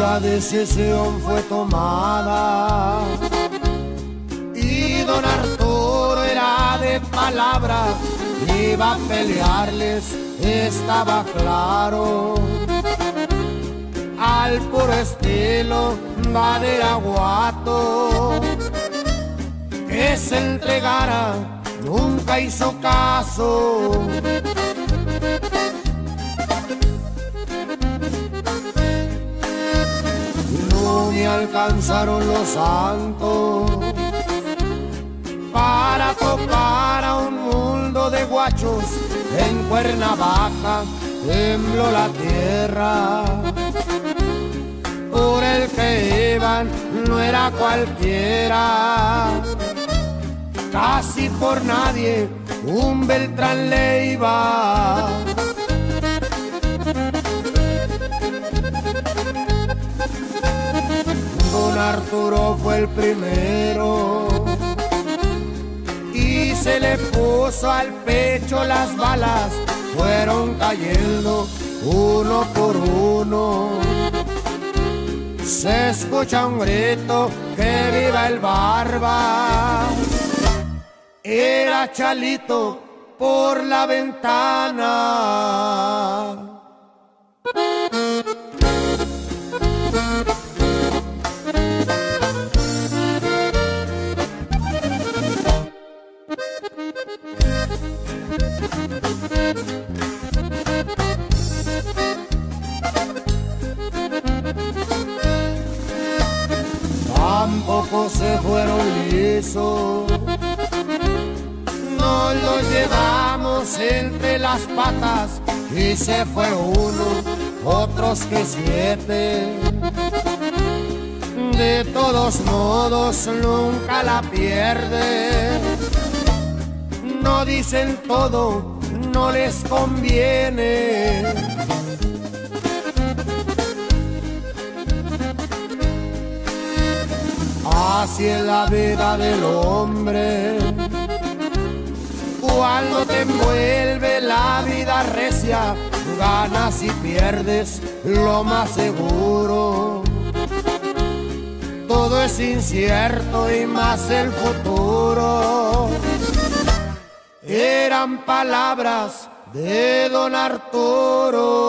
la decisión fue tomada y don Arturo era de palabra, iba a pelearles, estaba claro. Al puro estilo Baderaguato, que se entregara, nunca hizo caso. Alcanzaron los santos para topar a un mundo de guachos en Cuernavaca tembló la tierra. Por el que iban no era cualquiera casi por nadie un Beltrán le iba Arturo fue el primero y se le puso al pecho las balas, fueron cayendo uno por uno. Se escucha un grito que viva el barba. Era Chalito por la ventana. Tampoco se fueron lisos. No los llevamos entre las patas y se fue uno, otros que siete. De todos modos nunca la pierde. No dicen todo, no les conviene. Así es la vida del hombre. Cuando te envuelve la vida recia, ganas y pierdes lo más seguro. Todo es incierto y más el futuro. Eran palabras de don Arturo.